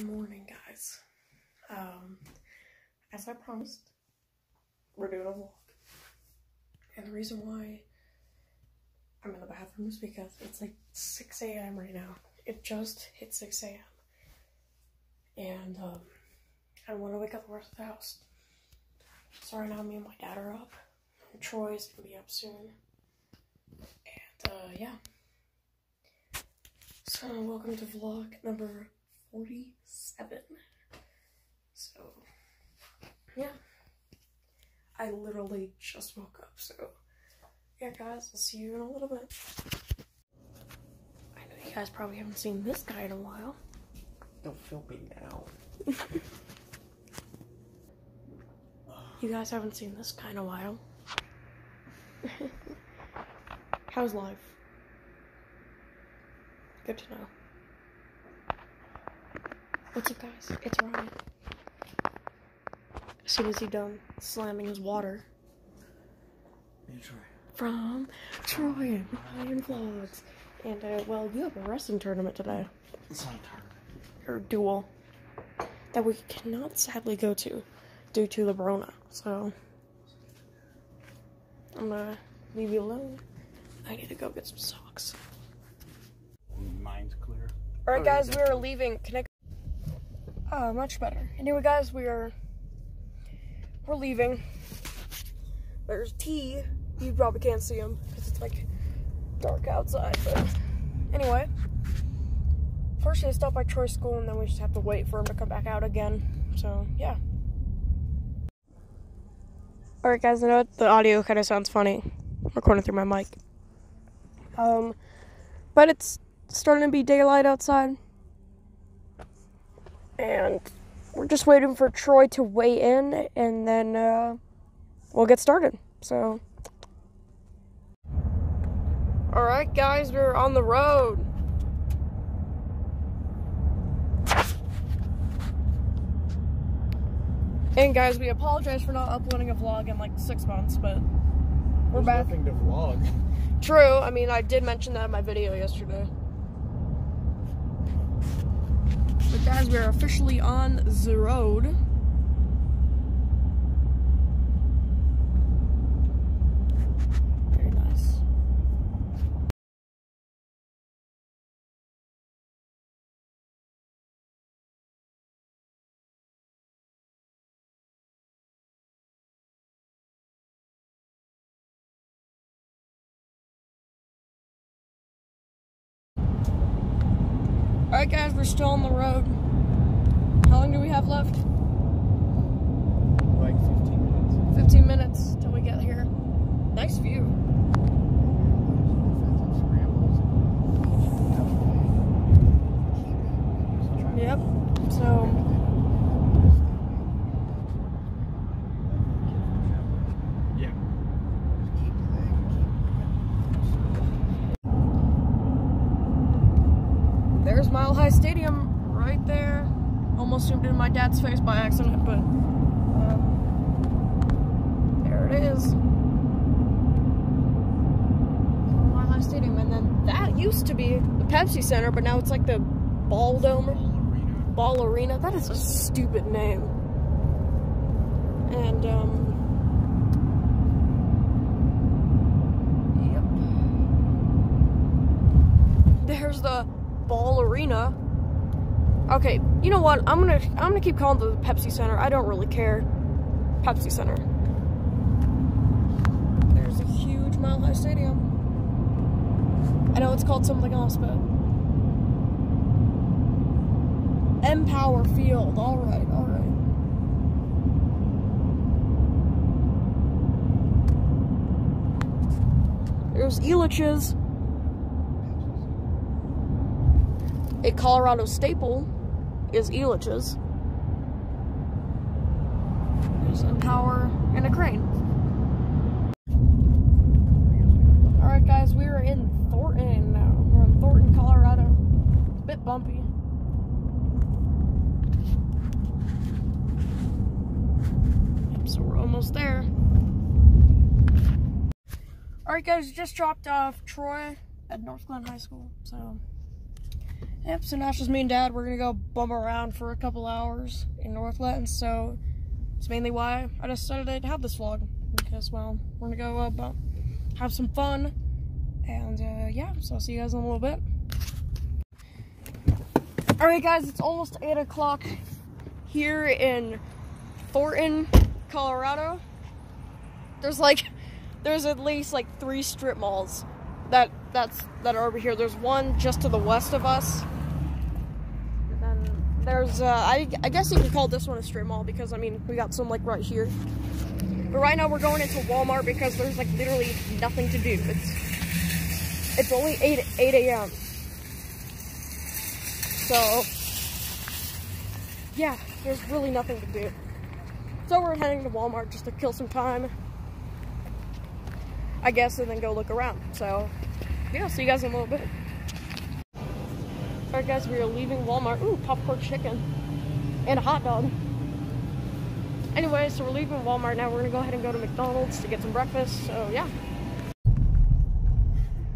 Good morning, guys. Um, as I promised, we're doing a vlog. And the reason why I'm in the bathroom is because it's like 6 a.m. right now. It just hit 6 a.m. And, um, I want to wake up the rest of the house. So right now, me and my dad are up. And Troy's gonna be up soon. And, uh, yeah. So, welcome to vlog number 47. So, yeah. I literally just woke up, so yeah, guys, I'll see you in a little bit. I know you guys probably haven't seen this guy in a while. Don't film me now. You guys haven't seen this guy in a while. How's life? Good to know. What's up, guys? It's Ryan. As soon as he done slamming his water You try. from Troy and Ryan Vlogs. And, uh, well, you have a wrestling tournament today. It's not a tournament. Or duel. That we cannot sadly go to due to the Brona. So, I'm gonna leave you alone. I need to go get some socks. Mind's clear. Alright, Oh, guys, we are leaving. Connect. Uh, much better. Anyway, guys, we are. We're leaving. There's T. You probably can't see him because it's like dark outside. But anyway, first we stop by Troy's school, and then we just have to wait for him to come back out again. So yeah. Alright, guys, I know the audio kind of sounds funny recording through my mic. Um, but it's starting to be daylight outside. And we're just waiting for Troy to weigh in and then uh, we'll get started. So. Alright, guys, we're on the road. And guys, we apologize for not uploading a vlog in like six months, but we're There's back. nothing to vlog. True. I mean, I did mention that in my video yesterday. But guys, we're officially on the road. Very nice. Alright, guys, we're still on the road. How long do we have left? Like 15 minutes. 15 minutes till we get here. Nice view. Yep. So, Yeah. High Stadium right there. Almost zoomed in my dad's face by accident, but um, there it is. High Stadium, and then that used to be the Pepsi Center, but now it's like the Ball Dome. Arena. Ball Arena. That is a stupid name. And um Yep. There's the Ball Arena. Okay, you know what? I'm gonna I'm gonna keep calling the Pepsi Center. I don't really care. Pepsi Center. There's a huge Mile High Stadium. I know it's called something else, but Empower Field. All right, all right. There's Elitch's. A Colorado staple is Elitch's. There's Empower and a crane. Alright, guys, we are in Thornton now. We're in Thornton, Colorado. It's a bit bumpy. So we're almost there. Alright guys, just dropped off Troy at Northglenn High School. So Yep, so now it's just me and Dad. We're gonna go bum around for a couple hours in Northglenn, so it's mainly why I decided to have this vlog. Because, well, we're gonna go uh, bu- have some fun, and uh, yeah, so I'll see you guys in a little bit. Alright, guys, it's almost 8 o'clock here in Thornton, Colorado. There's like, there's at least like three strip malls that that's that are over here. There's one just to the west of us. There's uh, I I guess you could call this one a strip mall because I mean we got some like right here. But right now we're going into Walmart because there's like literally nothing to do. It's it's only 8 8 a.m. So yeah, there's really nothing to do. So we're heading to Walmart just to kill some time. I guess, and then go look around. So, yeah, see you guys in a little bit. Alright guys, we are leaving Walmart. Ooh, popcorn chicken. And a hot dog. Anyway, so we're leaving Walmart now. We're gonna go ahead and go to McDonald's to get some breakfast. So, yeah.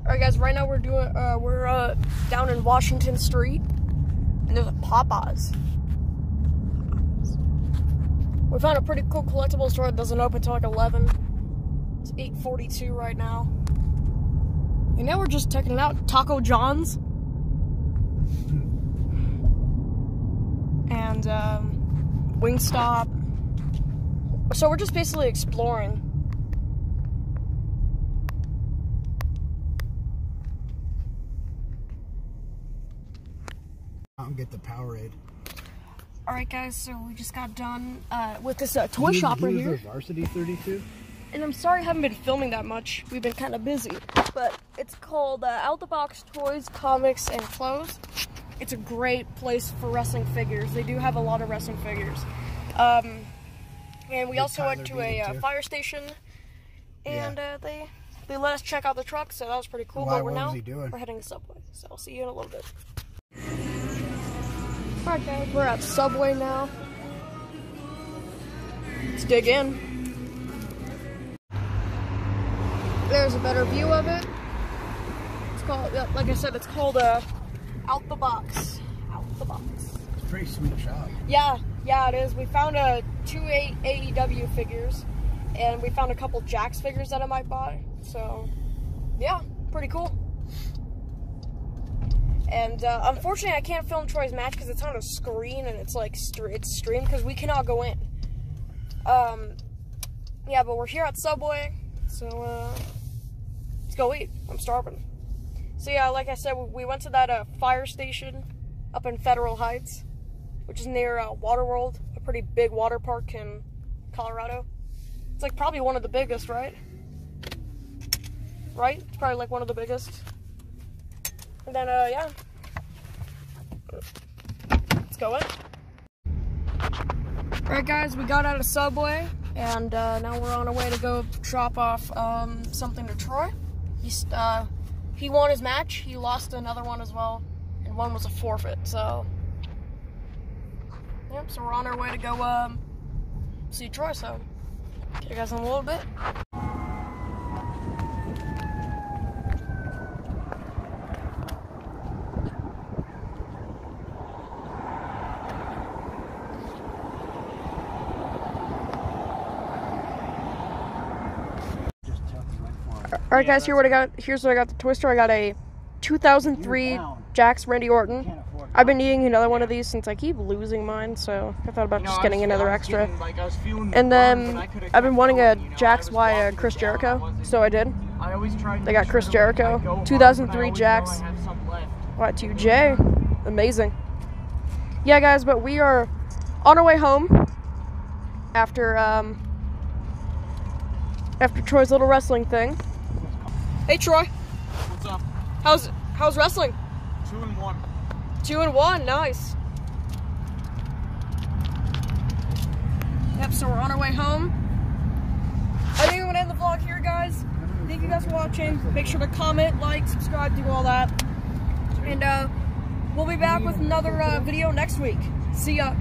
Alright guys, right now we're doing, uh, we're, uh, down in Washington Street. And there's a Popeyes. We found a pretty cool collectible store that doesn't open till like 11. It's 8.42 right now. And now we're just checking it out. Taco John's. And um, Wingstop. So we're just basically exploring. And get the Powerade. Alright guys, so we just got done uh, with this uh, toy shop right here. Varsity 32. And I'm sorry I haven't been filming that much. We've been kind of busy. It's called uh, Out the Box Toys, Comics, and Clothes. It's a great place for wrestling figures. They do have a lot of wrestling figures. Um, and we Did also went to a uh, fire station. And uh, they they let us check out the truck, so that was pretty cool. Why, but we're now doing? we're heading to Subway. So I'll see you in a little bit. Alright guys, we're at Subway now. Let's dig in. There's a better view of it. Called, like I said, it's called uh, Out the Box. Out the Box. It's a pretty sweet shop. Yeah, yeah, it is. We found a two A- AEW figures, and we found a couple Jakks figures that I might buy. So, yeah, pretty cool. And uh, unfortunately, I can't film Troy's match because it's on a screen and it's like it's streamed because we cannot go in. Um, yeah, but we're here at Subway, so uh, let's go eat. I'm starving. So yeah, like I said, we- we went to that uh, fire station up in Federal Heights which is near uh, Waterworld, a pretty big water park in Colorado. It's like probably one of the biggest, right? Right? It's probably like one of the biggest. And then, uh, yeah. Let's go in. Alright, guys, we got out of Subway, and uh, now we're on our way to go drop off um, something to Troy. He's, uh, he won his match, he lost another one as well, and one was a forfeit, so. Yep, so we're on our way to go um, see Troy, so get you guys in a little bit. Just tell me for Alright guys, here what I got here's what I got the twister. I got a 2003 You're. Jakks Randy Orton. I've been needing another one of these since I keep losing mine, so I thought about You know, just I getting was- another extra. like, I was feeling the And then I coulda been wanting a going, you know, Jakks was Y uh, Chris I Jericho, wasn't- so I did. I They got Chris Jericho, go 2003 but I Jakks. know I have. Y2J. Amazing. Yeah, guys, but we are on our way home after um after Troy's little wrestling thing. Hey Troy, What's up? how's how's wrestling? Two and one. Two and one, nice. Yep, so we're on our way home. I think I'm gonna end the vlog here, guys. Thank you guys for watching. Make sure to comment, like, subscribe, do all that. And uh, we'll be back with another uh, video next week. See ya.